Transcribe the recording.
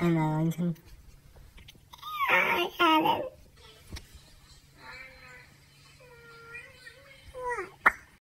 And Ellington. I haven't.